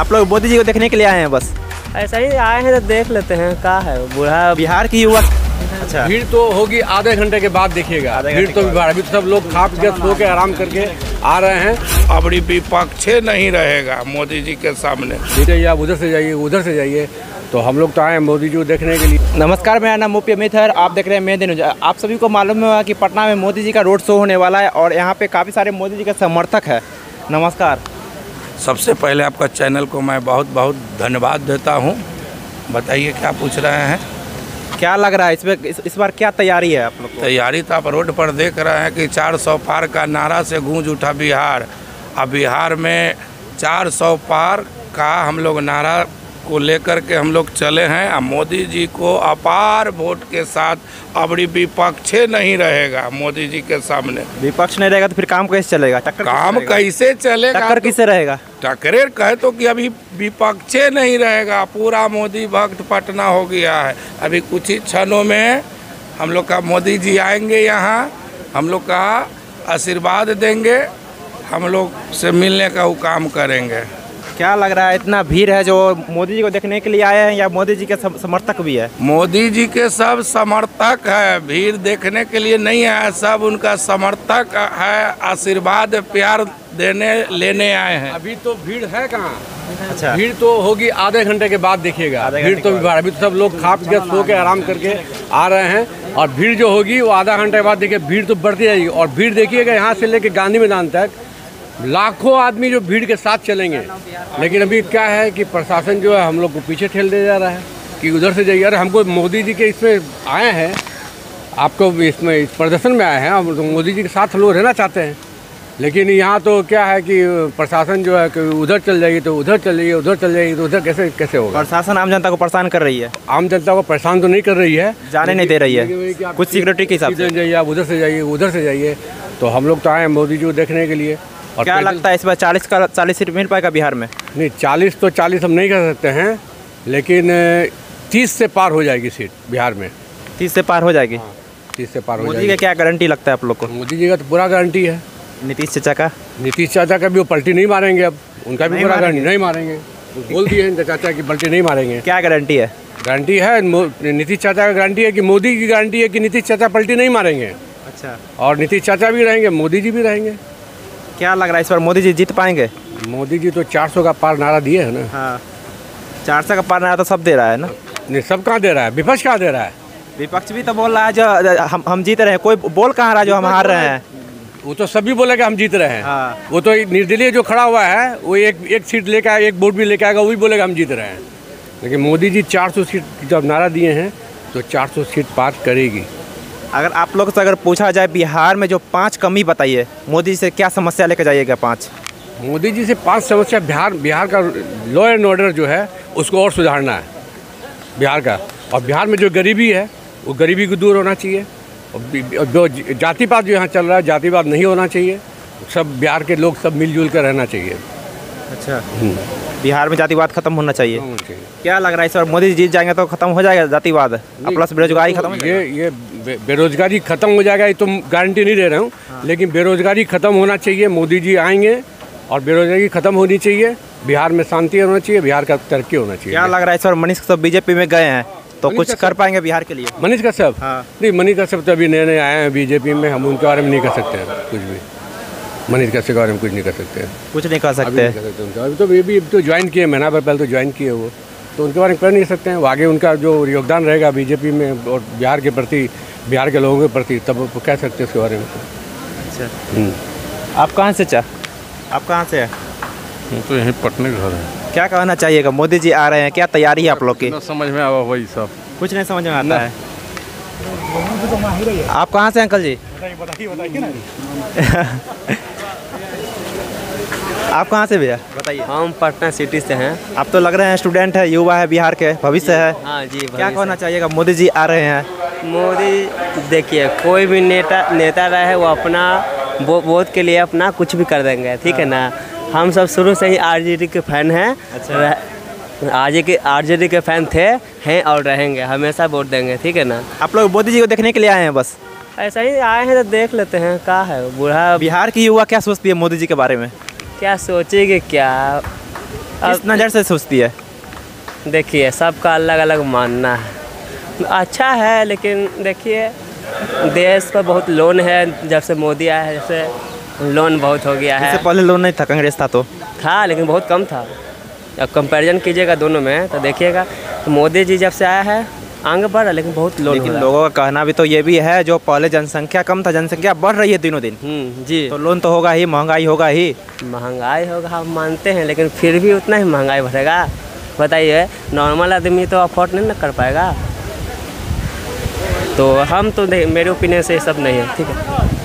आप लोग मोदी जी को देखने के लिए आए हैं बस? ऐसा ही आए हैं तो देख लेते हैं क्या है बूढ़ा बिहार की युवा अच्छा। भीड़ तो होगी आधे घंटे के बाद देखिएगा। भीड़ तो बाद। अभी तो सब लोग खा पी के सो के आराम करके आ रहे हैं। अब विपक्ष नहीं रहेगा मोदी जी के सामने। इधर आप उधर से जाइए उधर से जाइए। तो हम लोग तो आए हैं मोदी जी को देखने के लिए। नमस्कार मेरा नाम मुपी अमित है आप देख रहे हैं मेरे दिन आप सभी को मालूम है कि पटना में मोदी जी का रोड शो होने वाला है और यहाँ पे काफ़ी सारे मोदी जी के समर्थक है। नमस्कार। सबसे पहले आपका चैनल को मैं बहुत बहुत धन्यवाद देता हूँ। बताइए क्या पूछ रहे हैं? क्या लग रहा है? इसमें इस, इस बार क्या तैयारी है आप लोग तैयारी तो आप रोड पर देख रहे हैं कि 400 पार का नारा से गूंज उठा बिहार। अब बिहार में 400 पार का हम लोग नारा को लेकर के हम लोग चले हैं। और मोदी जी को अपार वोट के साथ अबड़ी विपक्ष नहीं रहेगा मोदी जी के सामने। विपक्ष नहीं रहेगा तो फिर काम कैसे चलेगा? टक्कर काम कैसे चलेगा टक्कर किससे रहेगा? टकरे कहे तो कि अभी विपक्ष नहीं रहेगा। पूरा मोदी भक्त पटना हो गया है। अभी कुछ ही क्षणों में हम लोग का मोदी जी आएँगे यहाँ। हम लोग का आशीर्वाद देंगे। हम लोग से मिलने का वो काम करेंगे। क्या लग रहा है इतना भीड़ है जो मोदी जी को देखने के लिए आए हैं या मोदी जी के सम- समर्थक भी है? मोदी जी के सब समर्थक है भीड़ देखने के लिए नहीं है सब उनका समर्थक है आशीर्वाद प्यार देने लेने आए हैं। अभी तो भीड़ है कहाँ? अच्छा। भीड़ तो होगी आधे घंटे के बाद देखिएगा। भीड़ तो। अभी तो सब लोग खा पी के सो के आराम करके आ रहे हैं और भीड़ जो होगी वो आधा घंटे बाद देखिए भीड़ तो बढ़ती जाएगी। और भीड़ देखिएगा यहाँ से लेके गांधी मैदान तक लाखों आदमी जो भीड़ के साथ चलेंगे। लेकिन अभी क्या है कि प्रशासन जो है हम लोग को पीछे ठेल दे जा रहा है कि उधर से जाइए। अरे हमको मोदी जी के इसमें आए हैं। आपको इसमें इस प्रदर्शन में आए हैं। हम तो मोदी जी के साथ लोग रहना चाहते हैं। लेकिन यहाँ तो क्या है कि प्रशासन जो है कि उधर चल जाएगी तो उधर चल जाइए उधर चल जाएगी तो उधर कैसे कैसे होगा? प्रशासन आम जनता को परेशान कर रही है। आम जनता को परेशान तो नहीं कर रही है। जाने नहीं दे रही है। कुछ सिक्योरिटी के हिसाब से। जाइए आप उधर से जाइए उधर से जाइए। तो हम लोग तो आए हैं मोदी जी को देखने के लिए। और क्या लगता है इस बार चालीस का चालीस सीट मिल पाएगा बिहार में? नहीं चालीस तो चालीस हम नहीं कर सकते हैं लेकिन तीस से पार हो जाएगी सीट बिहार में। तीस से पार हो जाएगी? तीस से पार हो मोदी जाएगी। का क्या गारंटी लगता है आप लोग को? मोदी जी का तो पूरा गारंटी है। नीतीश चाचा का? नीतीश चाचा का भी वो पलटी नहीं मारेंगे अब। उनका भी पूरा गारंटी नहीं मारेंगे। बोल दिए हैं चाचा की पलटी नहीं मारेंगे। क्या गारंटी है? गारंटी है नीतीश चाचा का गारंटी है कि मोदी की गारंटी है कि नीतीश चाचा पलटी नहीं मारेंगे। अच्छा। और नीतीश चाचा भी रहेंगे मोदी जी भी रहेंगे। क्या लग रहा है इस बार मोदी जी जीत पाएँगे? मोदी जी तो 400 का पार नारा दिए है ना। हाँ। चार सौ का पार नारा तो सब दे रहा है ना? नहीं सब कहाँ दे रहा है? विपक्ष कहाँ दे रहा है? विपक्ष भी तो बोल रहा है जो हम हम जीत रहे हैं। कोई बोल कहाँ रहा है जो हम हार रहे हैं? वो तो सभी बोलेगा हम जीत रहे हैं। हाँ। वो तो निर्दलीय जो खड़ा हुआ है वो एक एक सीट लेके आएगा एक वोट भी लेके आएगा वो भी बोलेगा हम जीत रहे हैं। लेकिन मोदी जी 400 सीट जब नारा दिए हैं तो 400 सीट पार करेगी। अगर आप लोग से अगर पूछा जाए बिहार में जो पाँच कमी बताइए मोदी जी से क्या समस्या लेकर जाइएगा पाँच? मोदी जी से पाँच समस्या बिहार बिहार का लॉ एंड ऑर्डर जो है उसको और सुधारना है बिहार का। और बिहार में जो गरीबी है वो गरीबी को दूर होना चाहिए। और जो जातिवाद जो यहाँ चल रहा है जातिवाद नहीं होना चाहिए। सब बिहार के लोग सब मिलजुल कर रहना चाहिए। अच्छा। बिहार में जातिवाद खत्म होना चाहिए। क्या लग रहा है इस बार मोदी जी जीत जाएँगे तो खत्म हो जाएगा जातिवाद? प्लस बेरोजगारी खत्म ये ये बे- बेरोजगारी खत्म हो जाएगा ये तो गारंटी नहीं दे रहा हूँ। हाँ। लेकिन बेरोजगारी खत्म होना चाहिए मोदी जी आएँगे और बेरोजगारी खत्म होनी चाहिए बिहार में शांति होना चाहिए बिहार का तरक्की होना चाहिए। क्या लग रहा है इस बार मनीष कश्यप बीजेपी में गए हैं? तो कुछ कर पाएँगे बिहार के लिए? मनीष कश्यप? हाँ। नहीं मनीष कश्यप तो अभी नए नए आए हैं बीजेपी में हम उनके बारे में नहीं कर सकते हैं कुछ भी। मनीष कश्यप के बारे में कुछ नहीं कर सकते हैं। कुछ नहीं कर सकते। उनका अभी तो ये भी तो ज्वाइन किए महीना भर पहले तो ज्वाइन किए वो। तो उनके बारे में कर नहीं सकते हैं। आगे उनका जो योगदान रहेगा बीजेपी में और बिहार के प्रति बिहार के लोगों के प्रति तब कह सकते हैं उसके बारे में। अच्छा। हम्म। आप कहाँ से चाह? आप कहाँ से हैं? तो यहीं पटने घर है। क्या कहना चाहिएगा? मोदी जी आ रहे हैं क्या तैयारी है आप लोग की? समझ में आवा वही सब। कुछ नहीं समझ में आता है। आप कहाँ से अंकल जी? आप कहाँ से भैया? बताइए हम पटना सिटी से हैं। आप तो लग रहे हैं स्टूडेंट है युवा है बिहार के भविष्य है। हाँ जी क्या कहना चाहिएगा? मोदी जी आ रहे हैं। मोदी देखिए कोई भी नेता नेता रहे वो अपना वो वोट के लिए अपना कुछ भी कर देंगे ठीक है ना? हम सब शुरू से ही आरजेडी के फ़ैन हैं। अच्छा। आरजे के आरजेडी के फ़ैन थे हैं और रहेंगे हमेशा वोट देंगे ठीक है ना? आप लोग मोदी जी को देखने के लिए आए हैं बस? ऐसा ही आए हैं तो देख लेते हैं क्या है बूढ़ा? बिहार की युवा क्या सोचती है मोदी जी के बारे में? क्या सोचेंगे क्या? किस नज़र से सोचती है? देखिए सबका अलग अलग मानना है। अच्छा है लेकिन देखिए देश पर बहुत लोन है जब से मोदी आया है जैसे लोन बहुत हो गया है। पहले लोन नहीं था कांग्रेस था तो? था लेकिन बहुत कम था। अब कंपैरिजन कीजिएगा दोनों में तो देखिएगा तो मोदी जी जब से आया है आगे बढ़ रहा लेकिन बहुत लोन लेकिन लोगों का कहना भी तो ये भी है जो पहले जनसंख्या कम था जनसंख्या बढ़ रही है दिनों दिन। हम्म जी। तो लोन तो होगा ही महँगाई होगा ही। महँगाई होगा हम मानते हैं लेकिन फिर भी उतना ही महँगाई बढ़ेगा। बताइए नॉर्मल आदमी तो अफोर्ड नहीं ना कर पाएगा। तो हम तो मेरे ओपिनियन से ये सब नहीं है ठीक है?